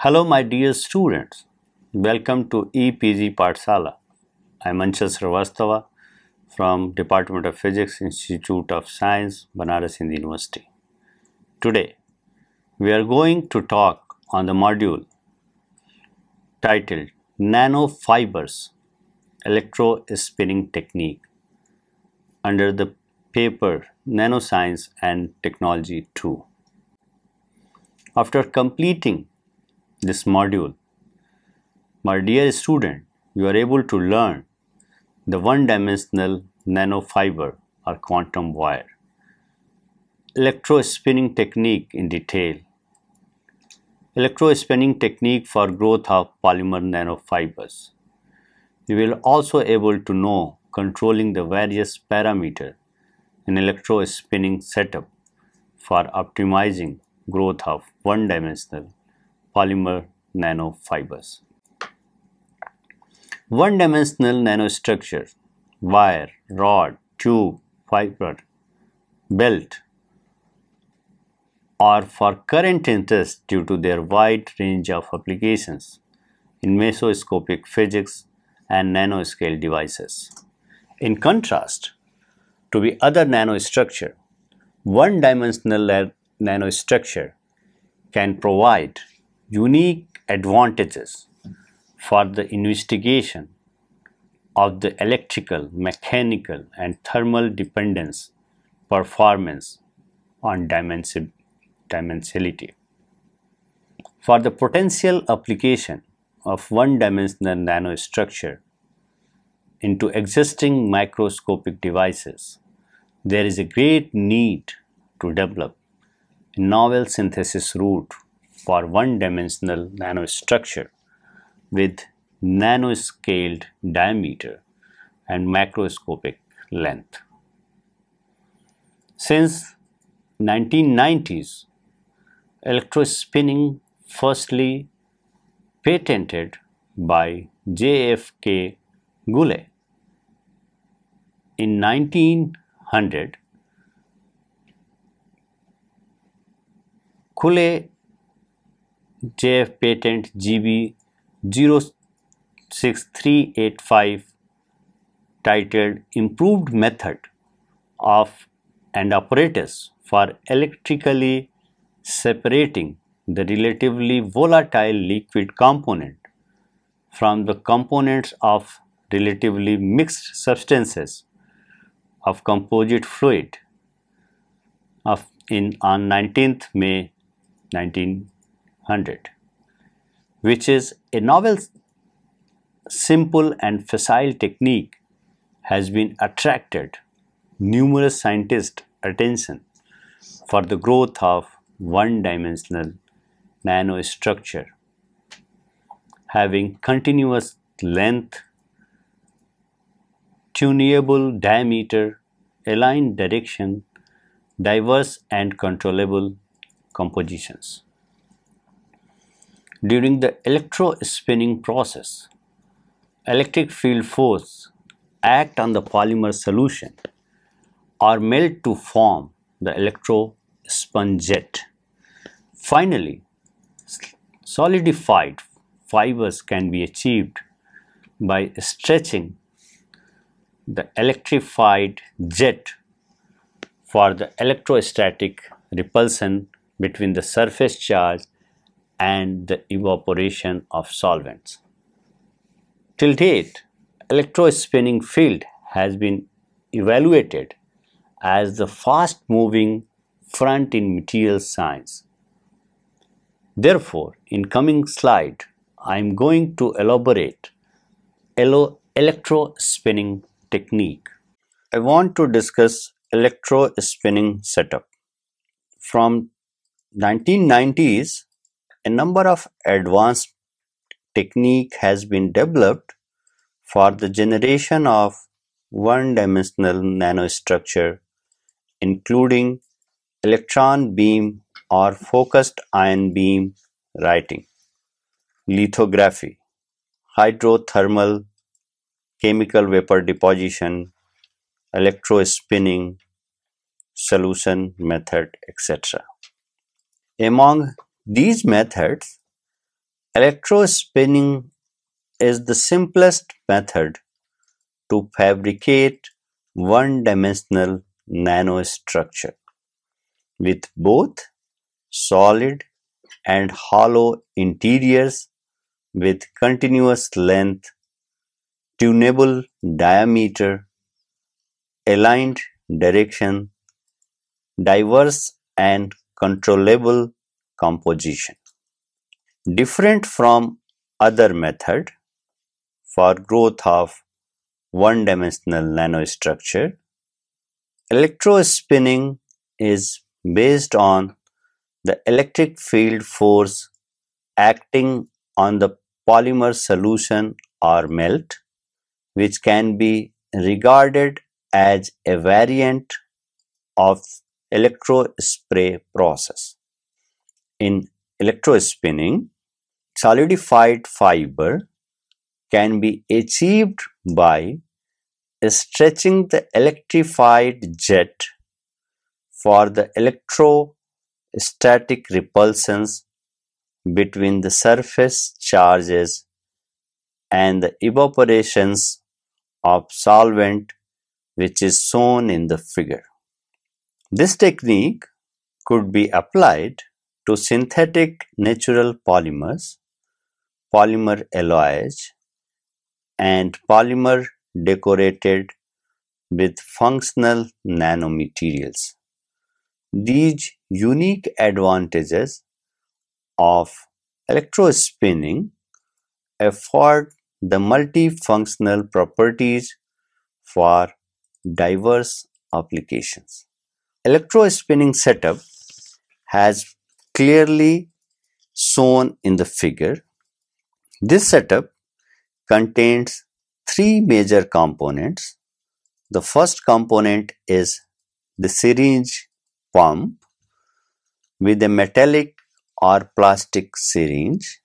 Hello my dear students, welcome to EPG Pathshala. I am Anshul Srivastava from Department of Physics Institute of Science, Banaras Hindu University. Today we are going to talk on the module titled Nanofibers Electro Spinning Technique under the paper Nanoscience and Technology 2. After completing this module, my dear student, you are able to learn the one-dimensional nanofiber or quantum wire, electrospinning technique in detail, electrospinning technique for growth of polymer nanofibers. You will also able to know controlling the various parameter in electrospinning setup for optimizing growth of one-dimensional polymer nanofibers. One-dimensional nanostructure, wire, rod, tube, fiber, belt are for current interest due to their wide range of applications in mesoscopic physics and nanoscale devices. In contrast to the other nanostructure, one-dimensional nanostructure can provide unique advantages for the investigation of the electrical, mechanical and thermal dependence performance on dimensionality. For the potential application of one-dimensional nanostructure into existing microscopic devices, there is a great need to develop a novel synthesis route for one-dimensional nanostructure with nanoscaled diameter and macroscopic length. Since 1990s, electrospinning firstly patented by J.F.K. Cooley. In 1900, Cooley JF patent GB 06385 titled Improved Method of and Apparatus for Electrically Separating the Relatively Volatile Liquid Component from the components of relatively mixed substances of composite fluid of in on 19th May 19 100 which is a novel simple and facile technique has been attracted numerous scientists attention for the growth of one-dimensional nanostructure having continuous length, tunable diameter, aligned direction, diverse and controllable compositions. During the electrospinning process, electric field force act on the polymer solution or melt to form the electrospunjet. Finally, solidified fibers can be achieved by stretching the electrified jet for the electrostatic repulsion between the surface charge and the evaporation of solvents. Till date, electrospinning field has been evaluated as the fast moving front in material science. Therefore, in coming slide, I am going to elaborate electrospinning technique. I want to discuss electrospinning setup. From 1990s, a number of advanced technique has been developed for the generation of one-dimensional nanostructure including electron beam or focused ion beam writing, lithography, hydrothermal chemical vapor deposition, electrospinning, solution method, etc. Among these methods, Electrospinning is the simplest method to fabricate one-dimensional nanostructure with both solid and hollow interiors with continuous length, tunable diameter, aligned direction, diverse and controllable composition. Different from other method for growth of one-dimensional nanostructure, electrospinning is based on the electric field force acting on the polymer solution or melt, which can be regarded as a variant of electrospray process. In electrospinning, solidified fiber can be achieved by stretching the electrified jet for the electrostatic repulsions between the surface charges and the evaporations of solvent which is shown in the figure. This technique could be applied to synthetic natural polymers, polymer alloys, and polymer decorated with functional nanomaterials. These unique advantages of electrospinning afford the multifunctional properties for diverse applications. Electrospinning setup has clearly shown in the figure. This setup contains three major components. The first component is the syringe pump with a metallic or plastic syringe.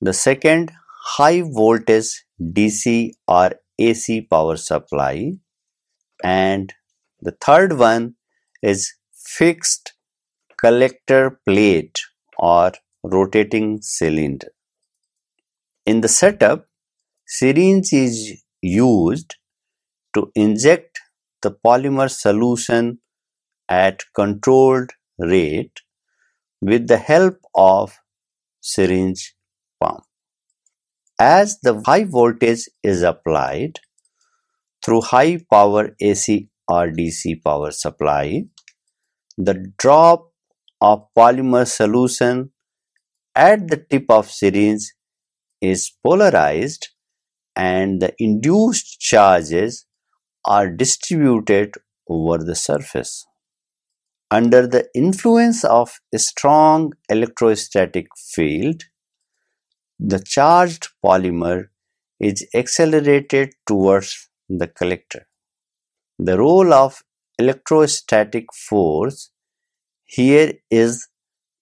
The second high voltage DC or AC power supply and the third one is fixed collector plate or rotating cylinder. In the setup, syringe is used to inject the polymer solution at controlled rate with the help of syringe pump. As the high voltage is applied through high power AC or DC power supply, the drop of polymer solution at the tip of syringe is polarized and the induced charges are distributed over the surface. Under the influence of a strong electrostatic field, the charged polymer is accelerated towards the collector. The role of electrostatic force here is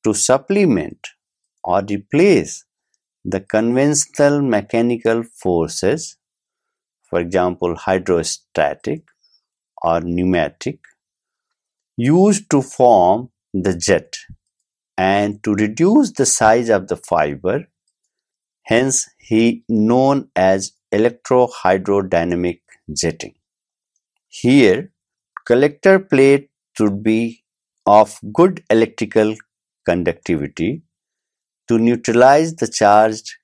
to supplement or replace the conventional mechanical forces, for example, hydrostatic or pneumatic, used to form the jet and to reduce the size of the fiber hence he known as electrohydrodynamic jetting. Here collector plate should be of good electrical conductivity to neutralize the charge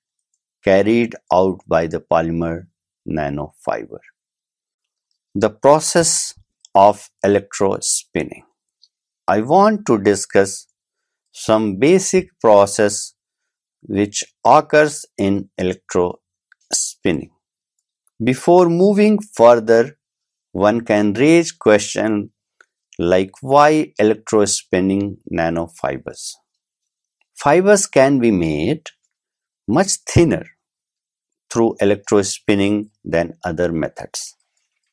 carried out by the polymer nanofiber. The process of electrospinning. I want to discuss some basic process which occurs in electrospinning. Before moving further, one can raise question like why electrospinning nanofibers? Fibers can be made much thinner through electrospinning than other methods.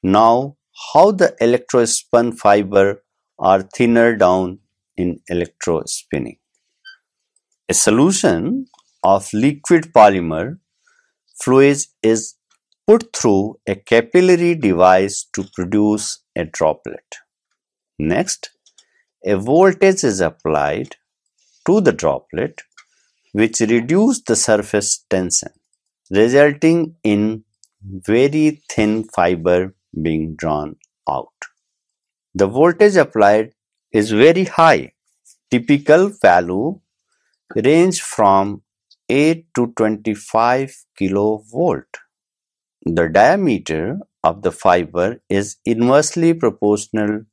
Now, how the electrospun fiber are thinner down in electrospinning. A solution of liquid polymer fluid is put through a capillary device to produce a droplet. Next, a voltage is applied to the droplet which reduce the surface tension, resulting in very thin fiber being drawn out. The voltage applied is very high. Typical value range from 8 to 25 kilovolt. The diameter of the fiber is inversely proportional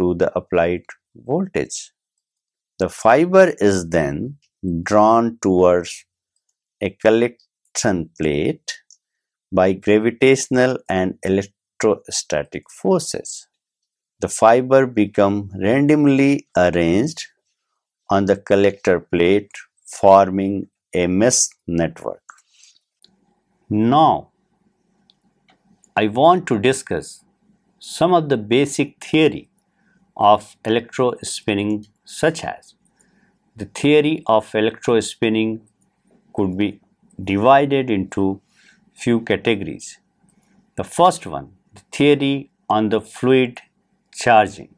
to the applied voltage. The fiber is then drawn towards a collection plate by gravitational and electrostatic forces. The fiber become randomly arranged on the collector plate forming a mesh network. Now, I want to discuss some of the basic theory of electrospinning such as the theory of electrospinning could be divided into few categories. The first one, the theory on the fluid charging.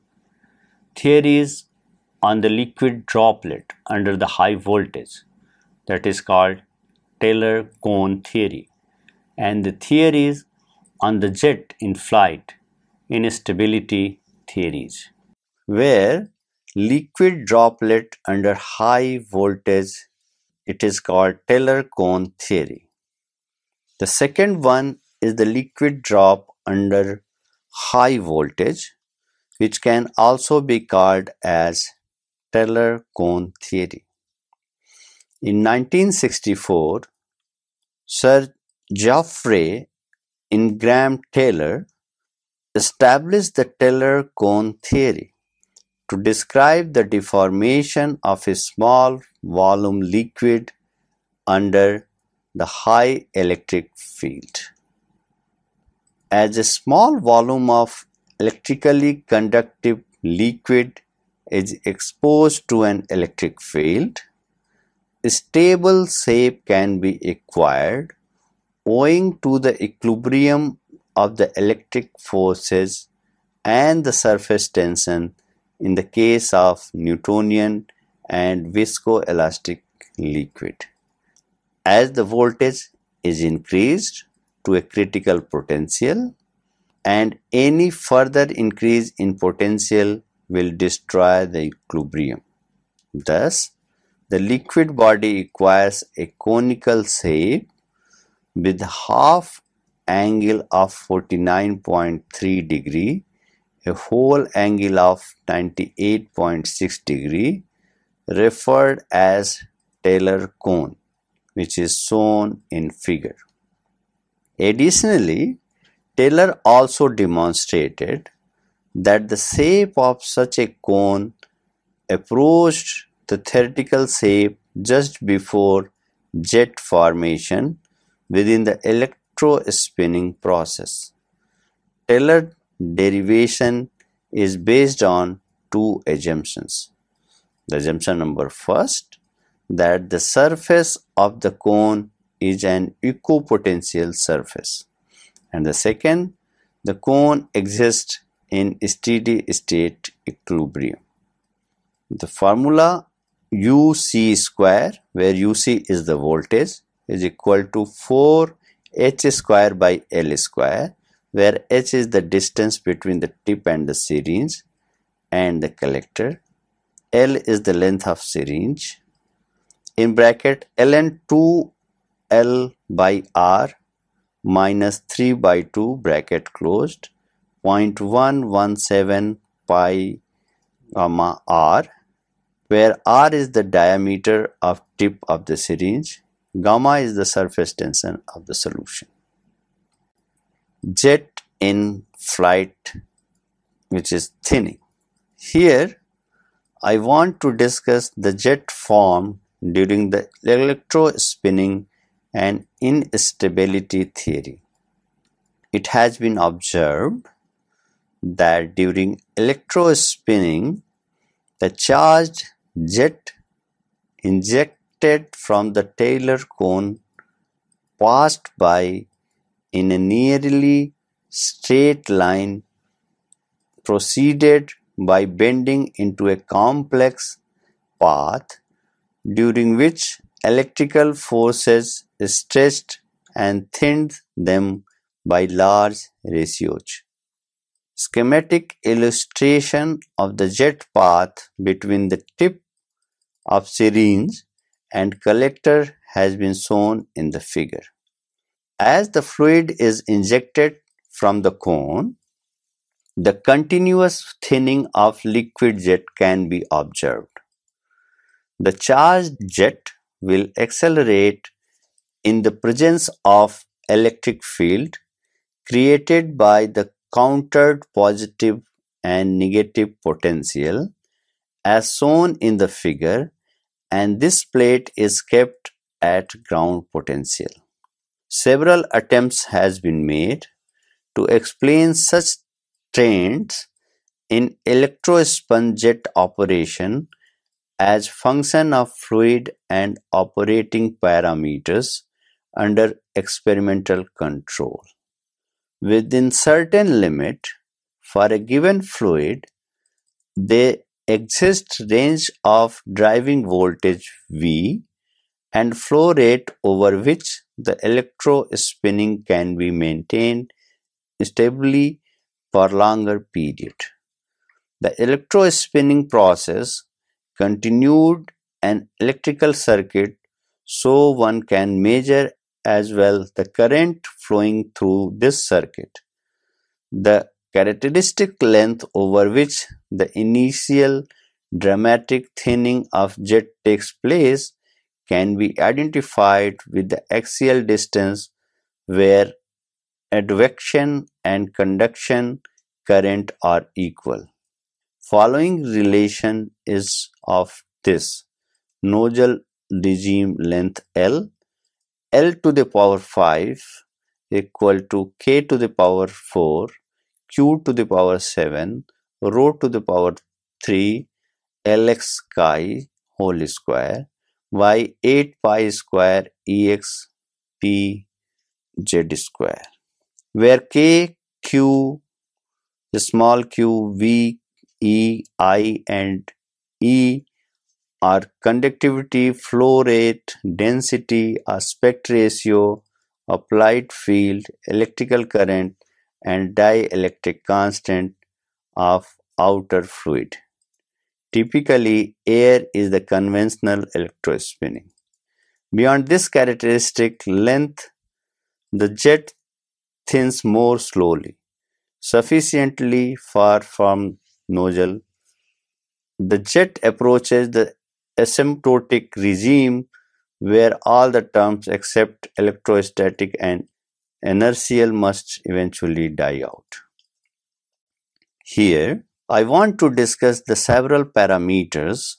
Theories on the liquid droplet under the high voltage that is called Taylor cone theory and the theories on the jet in flight instability theories where liquid droplet under high voltage it is called Taylor cone theory. The second one is the liquid drop under high voltage which can also be called as Taylor cone theory. In 1964, Sir Geoffrey Ingram Taylor established the Taylor cone theory to describe the deformation of a small volume liquid under the high electric field. As a small volume of electrically conductive liquid is exposed to an electric field, a stable shape can be acquired owing to the equilibrium of the electric forces and the surface tension in the case of Newtonian and viscoelastic liquid. As the voltage is increased to a critical potential and any further increase in potential will destroy the equilibrium. Thus, the liquid body acquires a conical shape with half angle of 49.3 degree, a whole angle of 98.6 degree referred as Taylor cone which is shown in figure. Additionally, Taylor also demonstrated that the shape of such a cone approached the theoretical shape just before jet formation within the electrospinning process. Taylor derivation is based on two assumptions. The assumption number first that the surface of the cone is an equipotential surface and the second the cone exists in steady state equilibrium. The formula UC square where UC is the voltage is equal to 4 h square by L square where h is the distance between the tip and the syringe and the collector. L is the length of syringe. In bracket ln 2 L by R minus 3 by 2 bracket closed 0.117 pi gamma R where R is the diameter of tip of the syringe gamma is the surface tension of the solution jet in flight which is thinning here I want to discuss the jet form during the electrospinning and instability theory. It has been observed that during electrospinning, the charged jet injected from the Taylor cone passed by in a nearly straight line proceeded by bending into a complex path during which electrical forces stretched and thinned them by large ratios. Schematic illustration of the jet path between the tip of syringe and collector has been shown in the figure. As the fluid is injected from the cone, the continuous thinning of liquid jet can be observed. The charged jet will accelerate in the presence of electric field created by the countered positive and negative potential as shown in the figure and this plate is kept at ground potential. Several attempts has been made to explain such trends in electrospun jet operation as function of fluid and operating parameters under experimental control. Within certain limit for a given fluid, there exists range of driving voltage V and flow rate over which the electrospinning can be maintained stably for longer period. The electrospinning process continued an electrical circuit so one can measure as well the current flowing through this circuit. The characteristic length over which the initial dramatic thinning of jet takes place can be identified with the axial distance where advection and conduction current are equal. Following relation is of this nozzle regime length L L to the power 5 equal to k to the power 4 q to the power 7 rho to the power 3 lx chi whole square by 8 pi square ex p z square where k q the small q v e i and e are conductivity, flow rate, density, aspect ratio, applied field, electrical current, and dielectric constant of outer fluid. Typically, air is the conventional electrospinning. Beyond this characteristic length, the jet thins more slowly, sufficiently far from nozzle. The jet approaches the asymptotic regime where all the terms except electrostatic and inertial must eventually die out. Here, I want to discuss the several parameters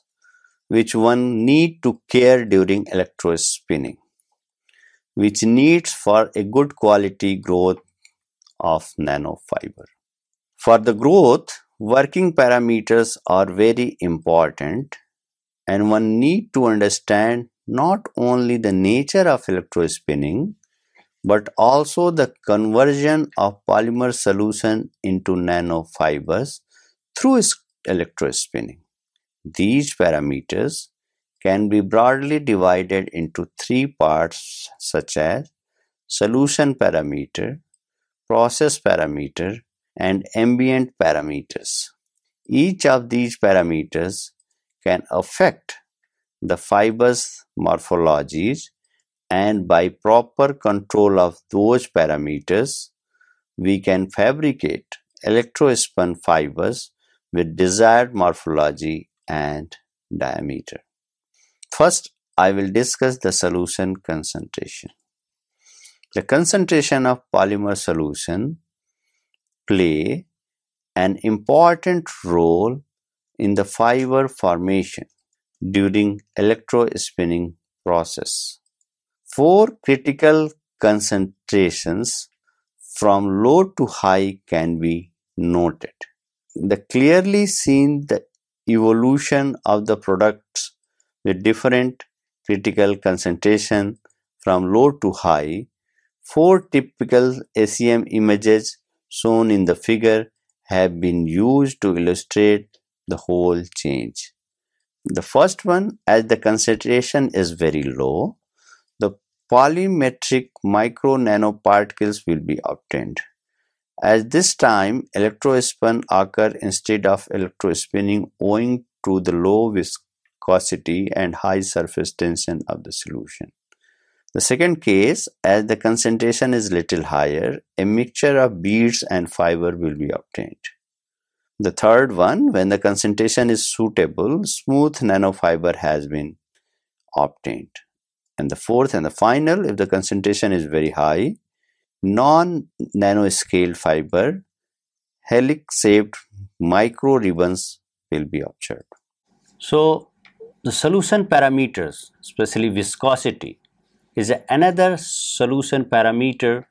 which one need to care during electrospinning, which needs for a good quality growth of nanofiber. For the growth, working parameters are very important and one need to understand not only the nature of electrospinning but also the conversion of polymer solution into nanofibers through electrospinning. These parameters can be broadly divided into three parts such as solution parameter, process parameter, and ambient parameters. Each of these parameters can affect the fiber's morphologies and by proper control of those parameters, we can fabricate electrospun fibers with desired morphology and diameter. First, I will discuss the solution concentration. The concentration of polymer solution play an important role in the fiber formation during electrospinning process. Four critical concentrations from low to high can be noted. The clearly seen the evolution of the products with different critical concentration from low to high. Four typical SEM images shown in the figure have been used to illustrate the whole change. The first one, as the concentration is very low, the polymetric micro nanoparticles will be obtained. At this time, electrospray occur instead of electrospinning owing to the low viscosity and high surface tension of the solution. The second case, as the concentration is little higher, a mixture of beads and fiber will be obtained. The third one, when the concentration is suitable, smooth nanofiber has been obtained. And the fourth and the final, if the concentration is very high, non-nanoscale fiber, helix-shaped micro ribbons will be observed. So, the solution parameters, especially viscosity, is another solution parameter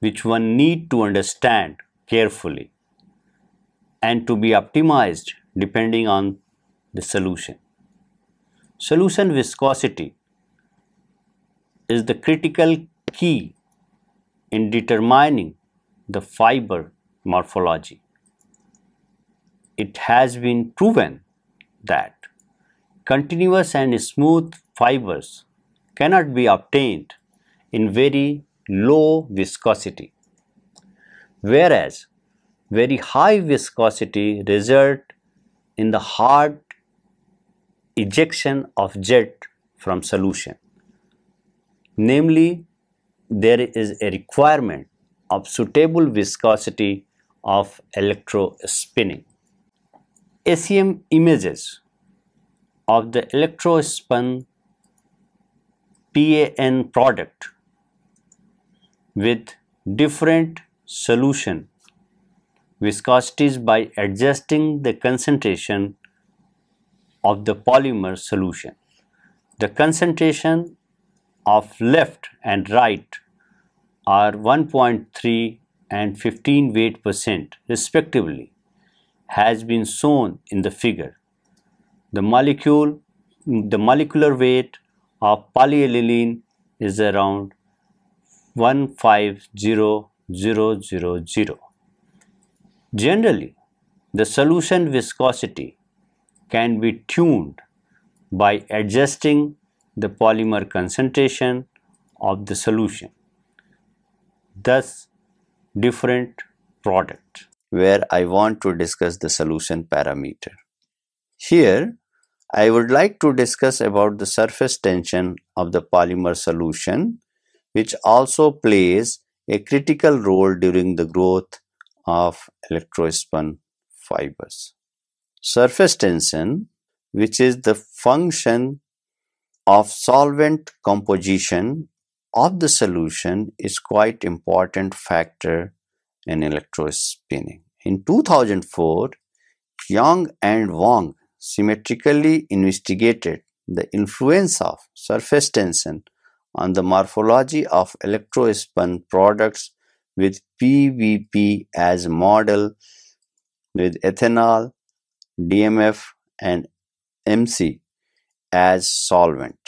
which one need to understand carefully and to be optimized depending on the solution. Solution viscosity is the critical key in determining the fiber morphology. It has been proven that continuous and smooth fibers cannot be obtained in very low viscosity, whereas very high viscosity result in the hard ejection of jet from solution. Namely, there is a requirement of suitable viscosity of electrospinning. SEM images of the electrospun PAN product with different solution viscosities by adjusting the concentration of the polymer solution. The concentration of left and right are 1.3 and 15 weight percent respectively has been shown in the figure. The molecule the molecular weight of polyethylene is around 150,000. Generally, the solution viscosity can be tuned by adjusting the polymer concentration of the solution. Thus, different product where I want to discuss the solution parameter. Here, I would like to discuss about the surface tension of the polymer solution which also plays a critical role during the growth of electrospun fibers. Surface tension which is the function of solvent composition of the solution is quite important factor in electrospinning. In 2004, Young and Wang symmetrically investigated the influence of surface tension on the morphology of electrospun products with PVP as model with ethanol, DMF and MC as solvent.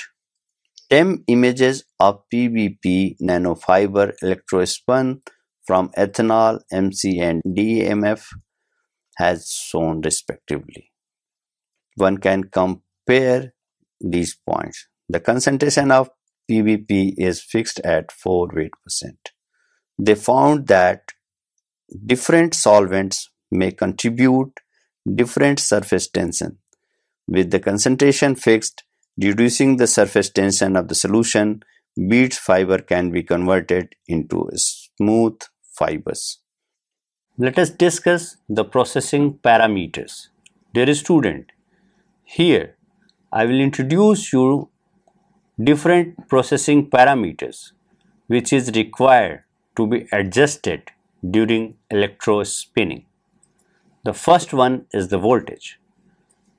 TEM images of PVP nanofiber electrospun from ethanol, MC and DMF has shown respectively one can compare these points. The concentration of PVP is fixed at 4 weight percent. They found that different solvents may contribute different surface tension. With the concentration fixed, reducing the surface tension of the solution, beads fiber can be converted into smooth fibers. Let us discuss the processing parameters. Dear student, here, I will introduce you different processing parameters which is required to be adjusted during electrospinning. The first one is the voltage.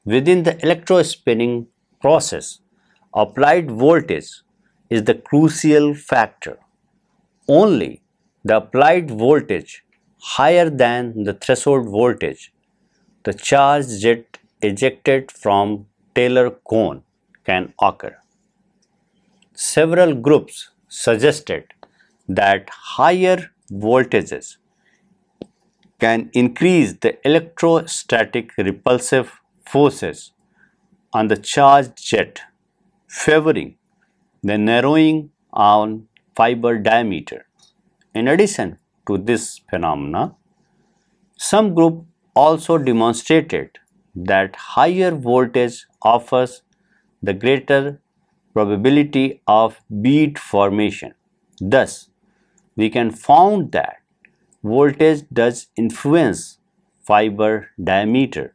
Within the electrospinning process, applied voltage is the crucial factor. Only the applied voltage higher than the threshold voltage, the charged jet ejected from Taylor cone can occur. Several groups suggested that higher voltages can increase the electrostatic repulsive forces on the charged jet favoring the narrowing on fiber diameter. In addition to this phenomena, some group also demonstrated that higher voltage offers the greater probability of bead formation. Thus, we can found that voltage does influence fiber diameter,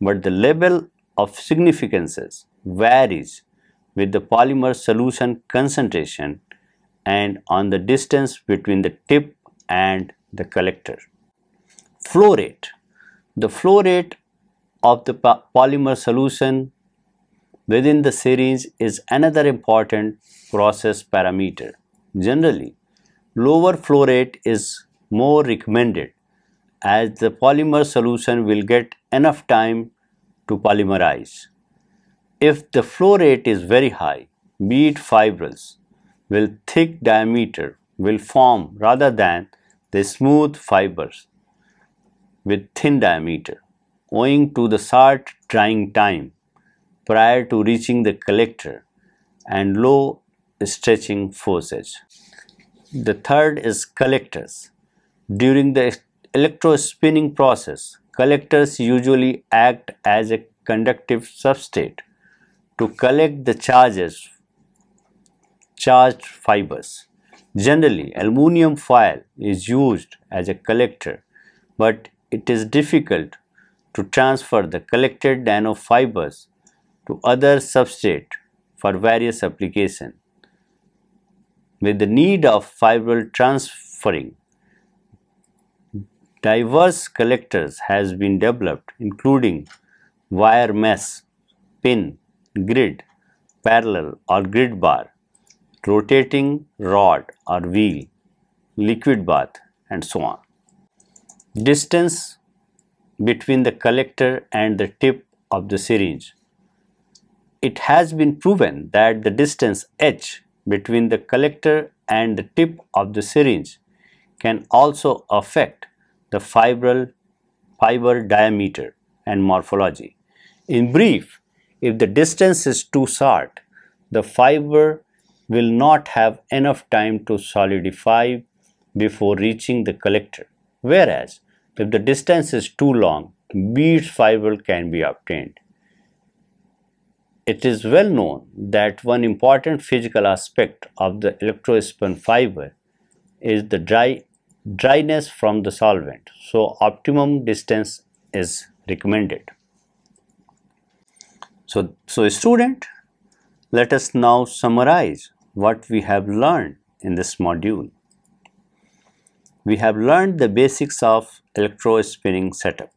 but the level of significances varies with the polymer solution concentration and on the distance between the tip and the collector. Flow rate. The flow rate of the polymer solution within the syringe is another important process parameter. Generally, lower flow rate is more recommended as the polymer solution will get enough time to polymerize. If the flow rate is very high, bead fibrils will thick diameter will form rather than the smooth fibers with thin diameter owing to the short drying time prior to reaching the collector and low stretching forces. The third is collectors. During the electrospinning process, collectors usually act as a conductive substrate to collect the charges charged fibers. Generally, aluminum foil is used as a collector, but it is difficult to transfer the collected nanofibers to other substrate for various applications. With the need of fibril transferring, diverse collectors has been developed including wire mesh, pin, grid, parallel or grid bar, rotating rod or wheel, liquid bath and so on. Distance between the collector and the tip of the syringe. It has been proven that the distance h between the collector and the tip of the syringe can also affect the fibril fiber diameter and morphology. In brief, if the distance is too short, the fiber will not have enough time to solidify before reaching the collector. Whereas, if the distance is too long, beads fiber can be obtained. It is well known that one important physical aspect of the electrospun fiber is the dry, dryness from the solvent. So, optimum distance is recommended. So, so student, let us now summarize what we have learned in this module. We have learned the basics of electrospinning setup.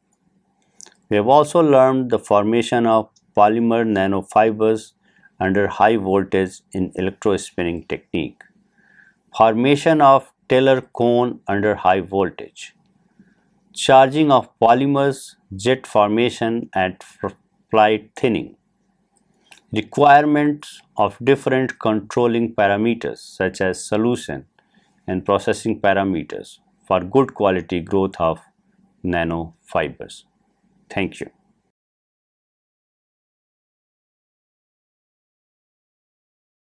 We have also learned the formation of polymer nanofibers under high voltage in electrospinning technique. Formation of Taylor cone under high voltage. Charging of polymers, jet formation and flight thinning requirements of different controlling parameters such as solution and processing parameters for good quality growth of nanofibers. Thank you.